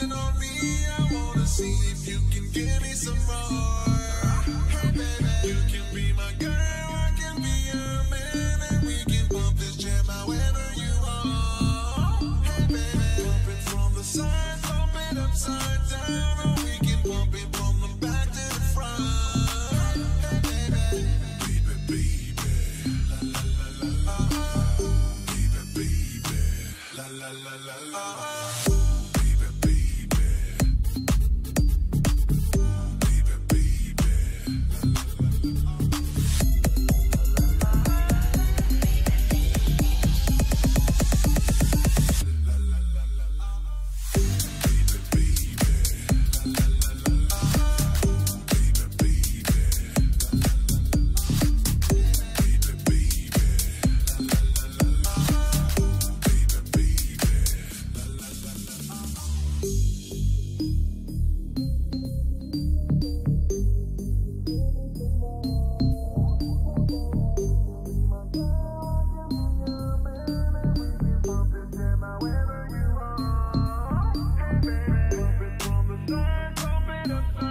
flexing on me. I wanna see if you can give me some more. Hey baby, you can be my girl, I can be your man, and we can this jam however you. Hey baby, from the it upside down, we can it from the back to the front. Hey baby, baby, baby, la la la la la, baby, baby, la la la la la. Don't